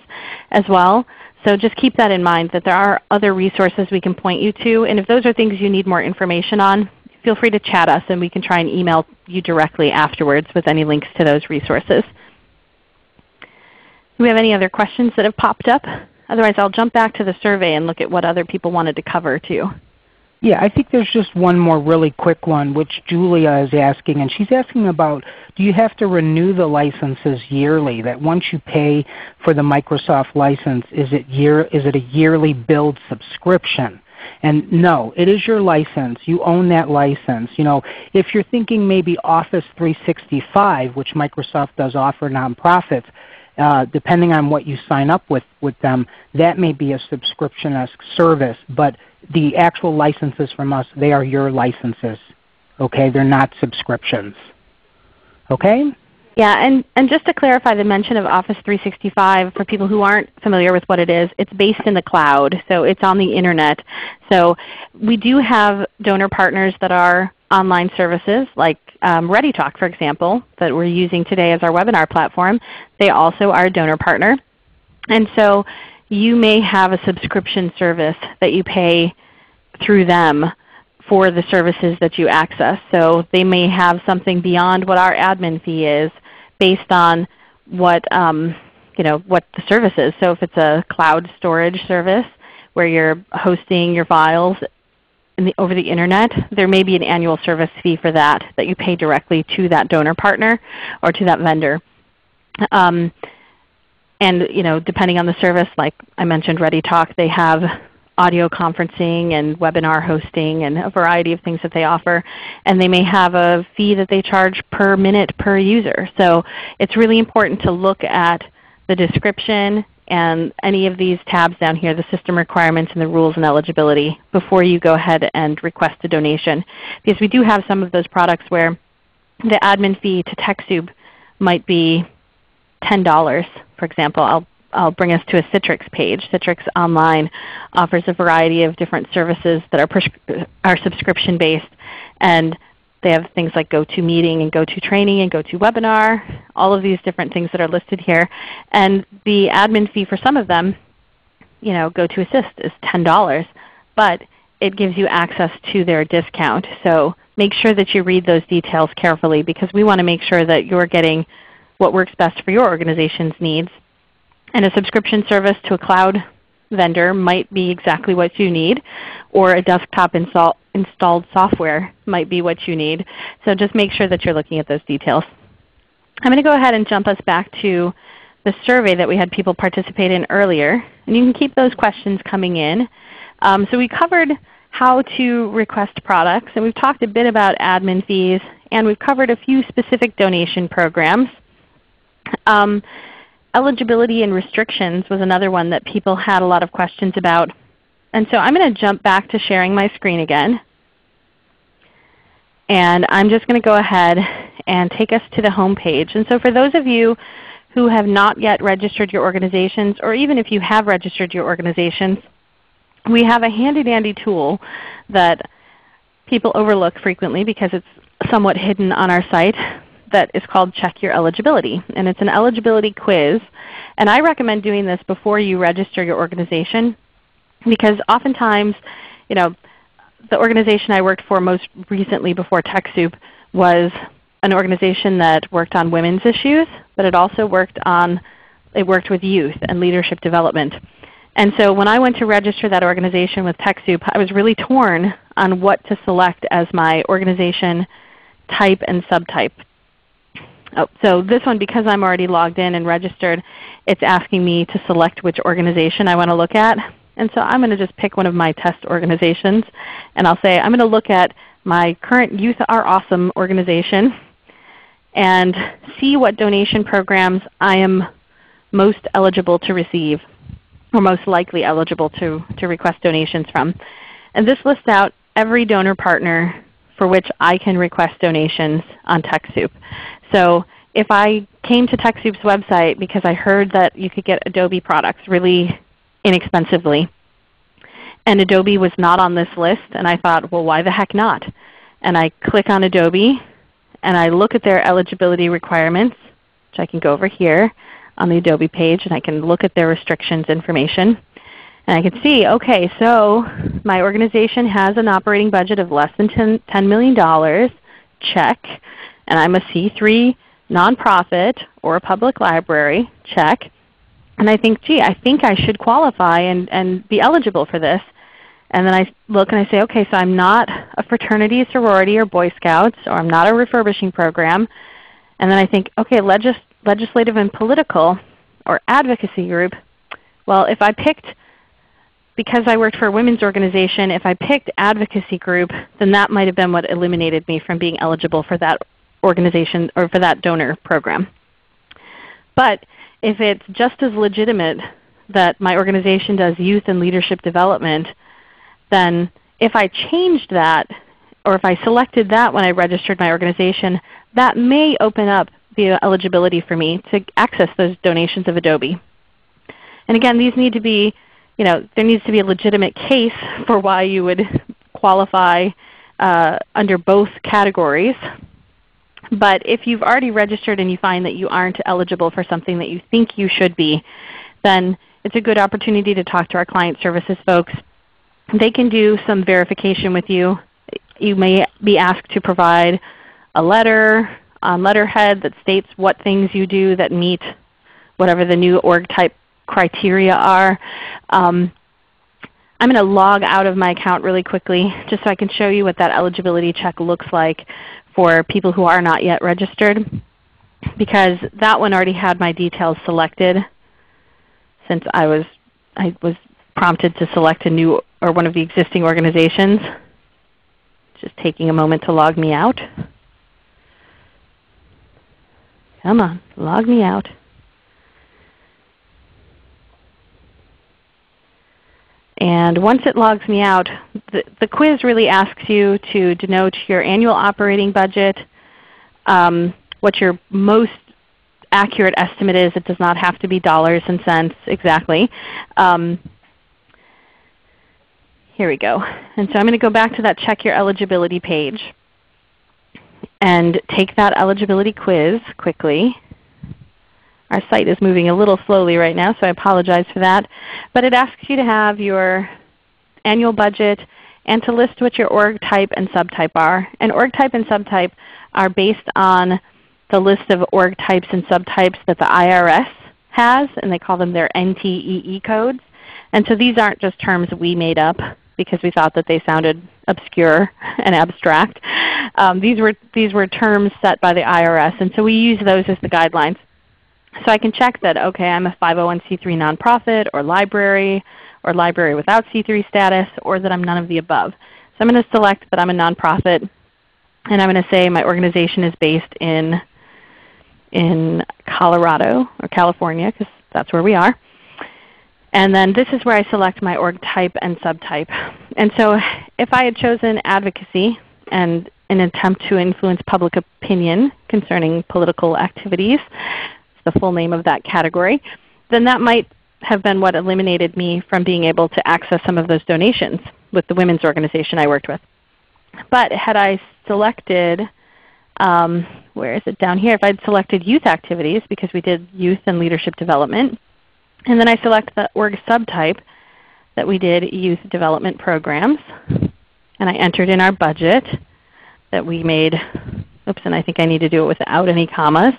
as well. So just keep that in mind that there are other resources we can point you to. And if those are things you need more information on, feel free to chat us and we can try and email you directly afterwards with any links to those resources. Do we have any other questions that have popped up? Otherwise I'll jump back to the survey and look at what other people wanted to cover too. Yeah, I think there's just one more really quick one which Julia is asking. And she's asking about do you have to renew the licenses yearly? That once you pay for the Microsoft license, is it, year, is it a yearly billed subscription? And no, it is your license. You own that license. You know, if you're thinking maybe Office 365, which Microsoft does offer nonprofits, uh, depending on what you sign up with with them, that may be a subscription-esque service. But the actual licenses from us, they are your licenses. Okay, they're not subscriptions. Okay. Yeah, and, and just to clarify the mention of Office 365 for people who aren't familiar with what it is, it's based in the cloud, so it's on the Internet. So we do have donor partners that are online services like um, ReadyTalk, for example, that we're using today as our webinar platform. They also are a donor partner. And so you may have a subscription service that you pay through them for the services that you access. So they may have something beyond what our admin fee is based on what, um, you know, what the service is. So if it's a cloud storage service, where you're hosting your files the, over the Internet, there may be an annual service fee for that that you pay directly to that donor partner or to that vendor. Um, and you know, depending on the service, like I mentioned ReadyTalk, they have audio conferencing and webinar hosting and a variety of things that they offer. And they may have a fee that they charge per minute per user. So it's really important to look at the description and any of these tabs down here, the system requirements and the rules and eligibility, before you go ahead and request a donation. Because we do have some of those products where the admin fee to TechSoup might be $10, for example. I'll, I'll bring us to a Citrix page. Citrix Online offers a variety of different services that are, are subscription based. And they have things like GoToMeeting and GoToTraining and GoToWebinar, all of these different things that are listed here. And the admin fee for some of them, you know, GoToAssist is $10, but it gives you access to their discount. So make sure that you read those details carefully because we want to make sure that you're getting what works best for your organization's needs. And a subscription service to a cloud vendor might be exactly what you need, or a desktop install, installed software might be what you need. So just make sure that you're looking at those details. I'm going to go ahead and jump us back to the survey that we had people participate in earlier. And you can keep those questions coming in. Um, so we covered how to request products, and we've talked a bit about admin fees, and we've covered a few specific donation programs. Um, eligibility and restrictions was another one that people had a lot of questions about. And so I'm going to jump back to sharing my screen again. And I'm just going to go ahead and take us to the home page. And so for those of you who have not yet registered your organizations, or even if you have registered your organizations, we have a handy dandy tool that people overlook frequently because it's somewhat hidden on our site that is called Check Your Eligibility. And it's an eligibility quiz. And I recommend doing this before you register your organization because oftentimes, you know, the organization I worked for most recently before TechSoup was an organization that worked on women's issues, but it also worked on it worked with youth and leadership development. And so when I went to register that organization with TechSoup, I was really torn on what to select as my organization type and subtype. Oh, so this one, because I'm already logged in and registered, it's asking me to select which organization I want to look at. And so I'm going to just pick one of my test organizations, and I'll say I'm going to look at my current Youth Are Awesome organization and see what donation programs I am most eligible to receive or most likely eligible to, to request donations from. And this lists out every donor partner for which I can request donations on TechSoup. So if I came to TechSoup's website because I heard that you could get Adobe products really inexpensively, and Adobe was not on this list, and I thought, well, why the heck not? And I click on Adobe, and I look at their eligibility requirements, which I can go over here on the Adobe page, and I can look at their restrictions information. And I can see, okay, so my organization has an operating budget of less than $10 million. Check. And I'm a C3 nonprofit or a public library. Check. And I think, gee, I think I should qualify and, and be eligible for this. And then I look and I say, okay, so I'm not a fraternity, sorority, or Boy Scouts, or I'm not a refurbishing program. And then I think, okay, legis legislative and political or advocacy group. Well, if I picked, because I worked for a women's organization, if I picked advocacy group, then that might have been what eliminated me from being eligible for that organization or for that donor program. But if it's just as legitimate that my organization does youth and leadership development, then if I changed that or if I selected that when I registered my organization, that may open up the eligibility for me to access those donations of Adobe. And again, these need to be, you know, there needs to be a legitimate case for why you would qualify uh, under both categories. But if you've already registered and you find that you aren't eligible for something that you think you should be, then it's a good opportunity to talk to our client services folks. They can do some verification with you. You may be asked to provide a letter on letterhead that states what things you do that meet whatever the new org type criteria are. Um, I'm going to log out of my account really quickly just so I can show you what that eligibility check looks like for people who are not yet registered because that one already had my details selected since I was, I was prompted to select a new or one of the existing organizations. Just taking a moment to log me out. Come on, log me out. And once it logs me out, the, the quiz really asks you to denote your annual operating budget, um, what your most accurate estimate is. It does not have to be dollars and cents exactly. Um, here we go. And so I'm going to go back to that check your eligibility page and take that eligibility quiz quickly. Our site is moving a little slowly right now, so I apologize for that. But it asks you to have your annual budget and to list what your org type and subtype are. And org type and subtype are based on the list of org types and subtypes that the IRS has, and they call them their NTEE codes. And so these aren't just terms we made up because we thought that they sounded obscure (laughs) and abstract. Um, these, were, these were terms set by the IRS, and so we use those as the guidelines. So I can check that, okay, I'm a 501c3 nonprofit or library or library without C3 status or that I'm none of the above. So I'm going to select that I'm a nonprofit and I'm going to say my organization is based in, in Colorado or California because that's where we are. And then this is where I select my org type and subtype. And so if I had chosen advocacy and an attempt to influence public opinion concerning political activities, the full name of that category, then that might have been what eliminated me from being able to access some of those donations with the women's organization I worked with. But had I selected, um, where is it down here, if I'd selected youth activities because we did youth and leadership development, and then I select the org subtype that we did youth development programs, and I entered in our budget that we made, oops, and I think I need to do it without any commas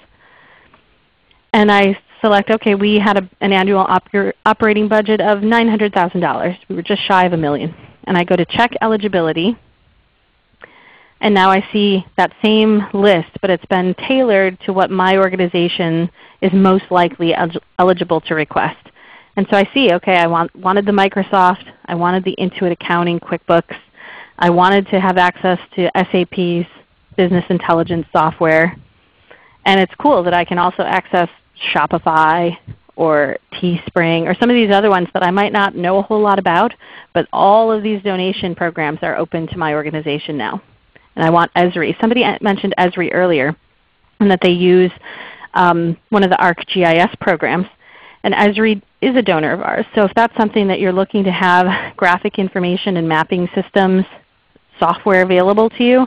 and I select, okay, we had a, an annual oper operating budget of $900,000. We were just shy of a million. And I go to check eligibility, and now I see that same list, but it's been tailored to what my organization is most likely eligible to request. And so I see, okay, I want, wanted the Microsoft, I wanted the Intuit Accounting QuickBooks, I wanted to have access to SAP's business intelligence software. And it's cool that I can also access Shopify or Teespring or some of these other ones that I might not know a whole lot about, but all of these donation programs are open to my organization now. And I want Esri. Somebody mentioned Esri earlier and that they use um, one of the ArcGIS programs. And Esri is a donor of ours. So if that's something that you're looking to have (laughs) graphic information and mapping systems software available to you,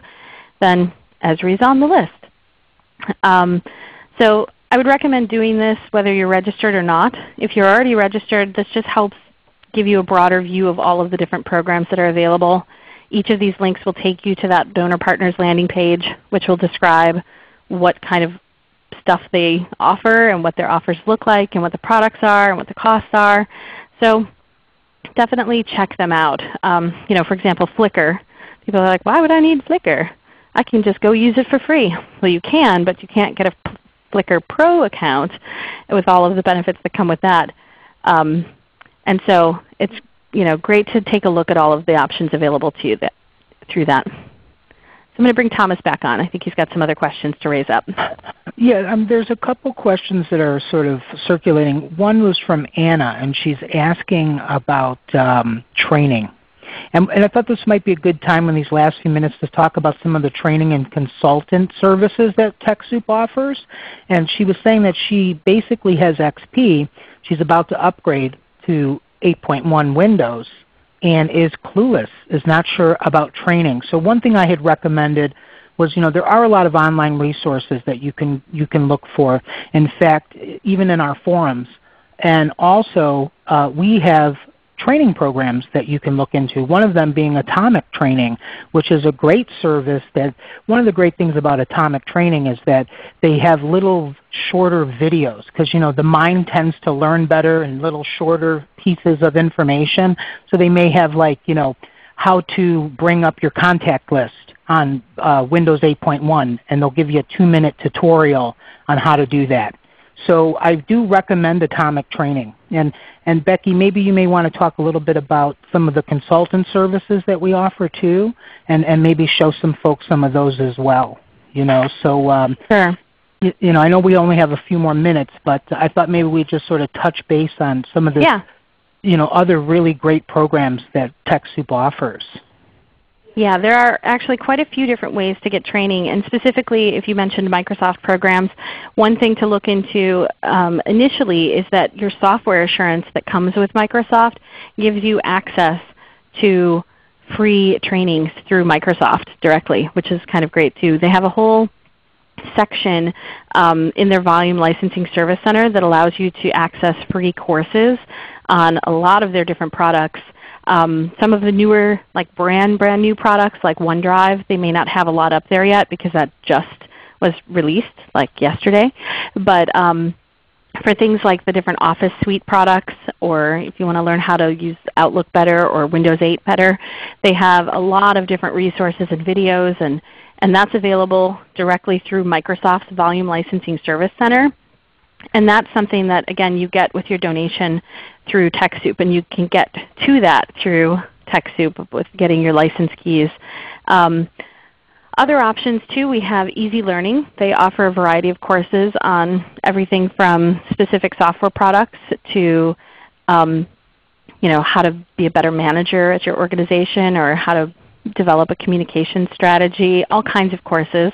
then Esri is on the list. Um, so I would recommend doing this whether you're registered or not. If you're already registered, this just helps give you a broader view of all of the different programs that are available. Each of these links will take you to that donor partners landing page which will describe what kind of stuff they offer and what their offers look like and what the products are and what the costs are. So definitely check them out. Um, you know, for example, Flickr. People are like, why would I need Flickr? I can just go use it for free. Well, you can, but you can't get a Flickr Pro account with all of the benefits that come with that. Um, and so it's you know, great to take a look at all of the options available to you that, through that. So I'm going to bring Thomas back on. I think he's got some other questions to raise up. Yeah, um, there's a couple questions that are sort of circulating. One was from Anna, and she's asking about um, training. And, and I thought this might be a good time in these last few minutes to talk about some of the training and consultant services that TechSoup offers. And she was saying that she basically has XP. She's about to upgrade to 8.1 Windows and is clueless, is not sure about training. So one thing I had recommended was you know there are a lot of online resources that you can you can look for. In fact, even in our forums, and also uh, we have training programs that you can look into. One of them being Atomic Training, which is a great service that one of the great things about Atomic Training is that they have little shorter videos because you know the mind tends to learn better in little shorter pieces of information. So they may have like you know how to bring up your contact list on uh, Windows 8.1 and they'll give you a two minute tutorial on how to do that. So I do recommend Atomic Training. And, and Becky, maybe you may want to talk a little bit about some of the consultant services that we offer too, and, and maybe show some folks some of those as well. You know, so um, sure. You, you, know, I know we only have a few more minutes, but I thought maybe we just sort of touch base on some of the yeah. you know, other really great programs that TechSoup offers. Yeah, there are actually quite a few different ways to get training. And specifically, if you mentioned Microsoft programs, one thing to look into um, initially is that your software assurance that comes with Microsoft gives you access to free trainings through Microsoft directly, which is kind of great too. They have a whole section um, in their Volume Licensing Service Center that allows you to access free courses on a lot of their different products um, some of the newer, like brand, brand new products like OneDrive, they may not have a lot up there yet because that just was released like yesterday. But um, for things like the different Office Suite products, or if you want to learn how to use Outlook better or Windows 8 better, they have a lot of different resources and videos, and, and that's available directly through Microsoft's Volume Licensing Service Center. And that's something that, again, you get with your donation through TechSoup, and you can get to that through TechSoup with getting your license keys. Um, other options too, we have Easy Learning. They offer a variety of courses on everything from specific software products to um, you know, how to be a better manager at your organization or how to develop a communication strategy, all kinds of courses.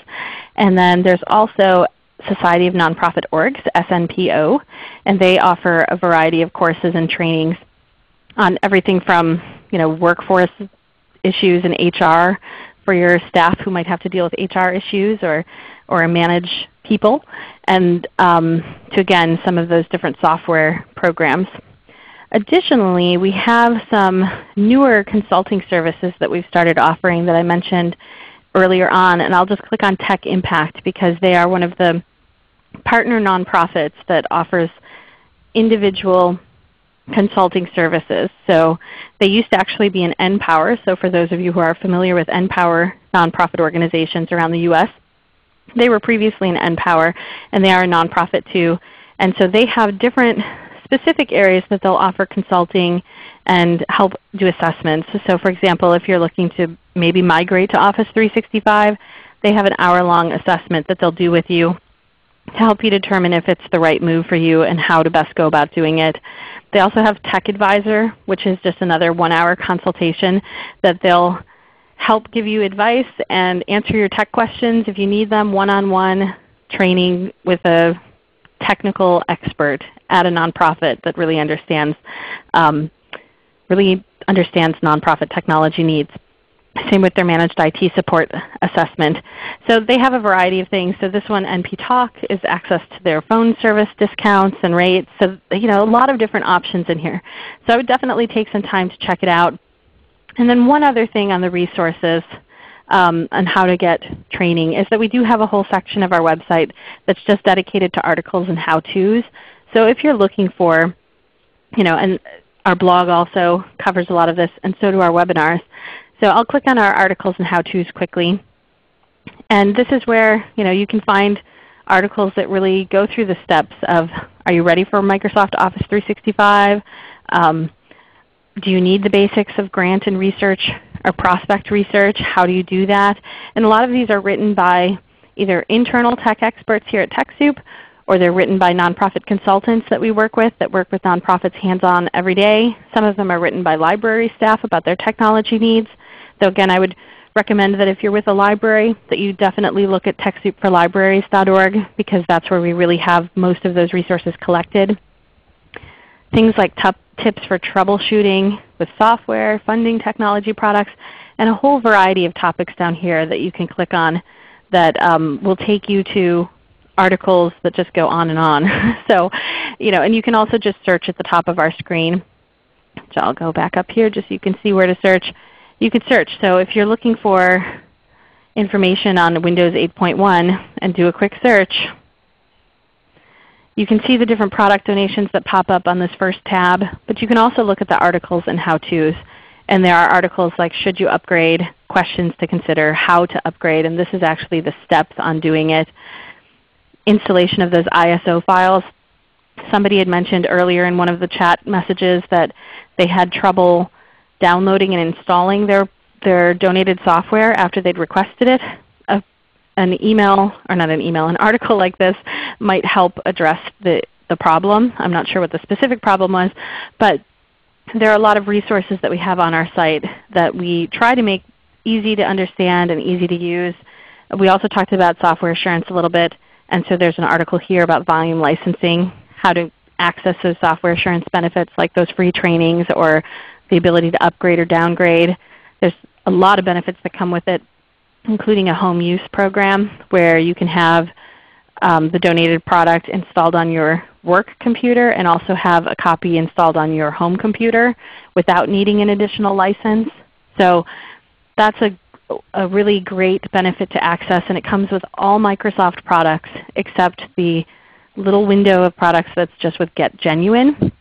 And then there's also Society of Nonprofit Orgs, SNPO, and they offer a variety of courses and trainings on everything from you know, workforce issues and HR for your staff who might have to deal with HR issues or, or manage people, and um, to again some of those different software programs. Additionally, we have some newer consulting services that we've started offering that I mentioned earlier on, and I'll just click on Tech Impact because they are one of the partner nonprofits that offers individual consulting services. So they used to actually be an NPower. So for those of you who are familiar with NPower nonprofit organizations around the U.S., they were previously an NPower, and they are a nonprofit too. And so they have different specific areas that they'll offer consulting and help do assessments. So for example, if you're looking to maybe migrate to Office 365, they have an hour-long assessment that they'll do with you to help you determine if it's the right move for you and how to best go about doing it. They also have Tech Advisor, which is just another one-hour consultation that they'll help give you advice and answer your tech questions if you need them, one-on-one -on -one training with a technical expert at a nonprofit that really understands, um, really understands nonprofit technology needs. Same with their managed IT support assessment. So they have a variety of things. So this one, NP Talk, is access to their phone service discounts and rates. So you know, a lot of different options in here. So I would definitely take some time to check it out. And then one other thing on the resources um, on how to get training is that we do have a whole section of our website that's just dedicated to articles and how-tos. So if you're looking for, you know, and our blog also covers a lot of this, and so do our webinars. So I'll click on our articles and how-tos quickly. And this is where you, know, you can find articles that really go through the steps of are you ready for Microsoft Office 365? Um, do you need the basics of grant and research or prospect research? How do you do that? And a lot of these are written by either internal tech experts here at TechSoup or they're written by nonprofit consultants that we work with that work with nonprofits hands-on every day. Some of them are written by library staff about their technology needs. So again, I would recommend that if you're with a library that you definitely look at TechSoupForLibraries.org because that's where we really have most of those resources collected. Things like tips for troubleshooting with software, funding technology products, and a whole variety of topics down here that you can click on that um, will take you to articles that just go on and on. (laughs) so, you know, and you can also just search at the top of our screen So I'll go back up here just so you can see where to search. You can search. So if you're looking for information on Windows 8.1 and do a quick search, you can see the different product donations that pop up on this first tab, but you can also look at the articles and how-tos. And there are articles like Should You Upgrade, Questions to Consider, How to Upgrade, and this is actually the steps on doing it. Installation of those ISO files. Somebody had mentioned earlier in one of the chat messages that they had trouble downloading and installing their, their donated software after they'd requested it an email, or not an email, an article like this might help address the, the problem. I'm not sure what the specific problem was, but there are a lot of resources that we have on our site that we try to make easy to understand and easy to use. We also talked about software assurance a little bit, and so there's an article here about volume licensing, how to access those software assurance benefits like those free trainings or the ability to upgrade or downgrade. There's a lot of benefits that come with it including a home use program where you can have um, the donated product installed on your work computer and also have a copy installed on your home computer without needing an additional license. So that's a, a really great benefit to access and it comes with all Microsoft products except the little window of products that's just with Get Genuine.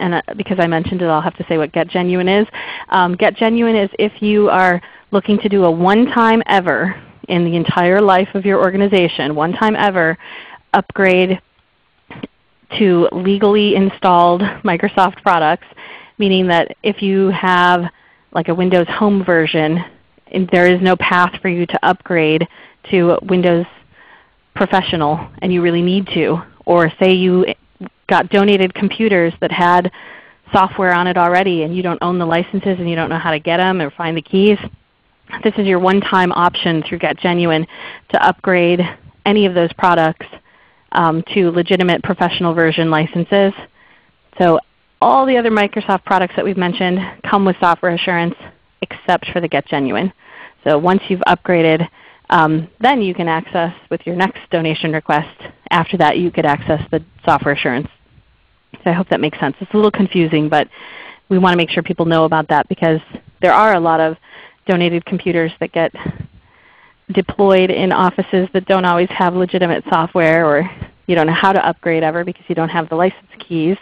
And uh, because I mentioned it, I'll have to say what Get Genuine is. Um, Get Genuine is if you are looking to do a one-time ever in the entire life of your organization, one time ever, upgrade to legally installed Microsoft products, meaning that if you have like a Windows Home version, there is no path for you to upgrade to Windows Professional and you really need to. Or say you got donated computers that had software on it already and you don't own the licenses and you don't know how to get them or find the keys, this is your one-time option through Get Genuine to upgrade any of those products um, to legitimate professional version licenses. So all the other Microsoft products that we've mentioned come with software assurance except for the Get Genuine. So once you've upgraded, um, then you can access with your next donation request. After that you could access the software assurance. So I hope that makes sense. It's a little confusing, but we want to make sure people know about that because there are a lot of donated computers that get deployed in offices that don't always have legitimate software or you don't know how to upgrade ever because you don't have the license keys.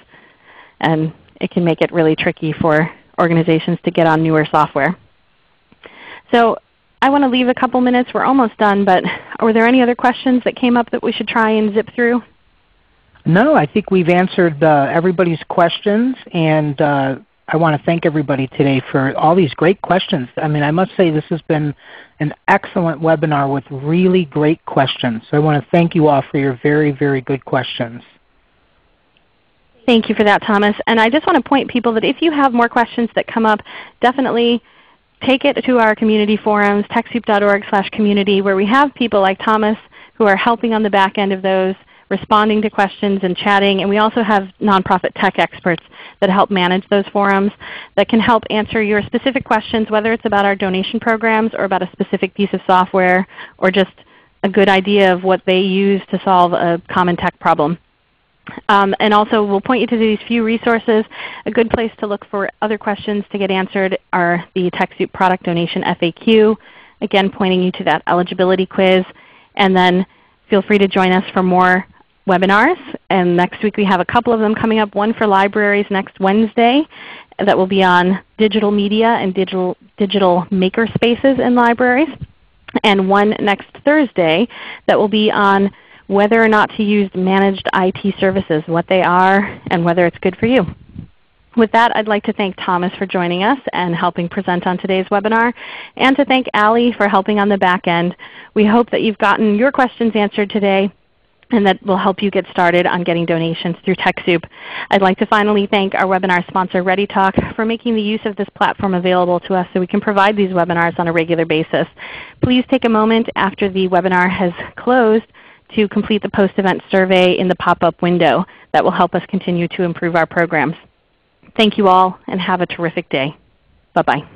And it can make it really tricky for organizations to get on newer software. So I want to leave a couple minutes. We're almost done, but were there any other questions that came up that we should try and zip through? No, I think we've answered uh, everybody's questions, and uh, I want to thank everybody today for all these great questions. I mean, I must say this has been an excellent webinar with really great questions. So I want to thank you all for your very, very good questions. Thank you for that, Thomas. And I just want to point people that if you have more questions that come up, definitely take it to our community forums, TechSoup.org slash community, where we have people like Thomas who are helping on the back end of those responding to questions and chatting. And we also have nonprofit tech experts that help manage those forums that can help answer your specific questions, whether it's about our donation programs or about a specific piece of software or just a good idea of what they use to solve a common tech problem. Um, and also we'll point you to these few resources. A good place to look for other questions to get answered are the TechSoup product donation FAQ, again pointing you to that eligibility quiz. And then feel free to join us for more webinars. And next week we have a couple of them coming up, one for libraries next Wednesday that will be on digital media and digital, digital maker spaces in libraries, and one next Thursday that will be on whether or not to use managed IT services, what they are, and whether it's good for you. With that, I'd like to thank Thomas for joining us and helping present on today's webinar, and to thank Ali for helping on the back end. We hope that you've gotten your questions answered today and that will help you get started on getting donations through TechSoup. I'd like to finally thank our webinar sponsor ReadyTalk for making the use of this platform available to us so we can provide these webinars on a regular basis. Please take a moment after the webinar has closed to complete the post-event survey in the pop-up window. That will help us continue to improve our programs. Thank you all and have a terrific day. Bye-bye.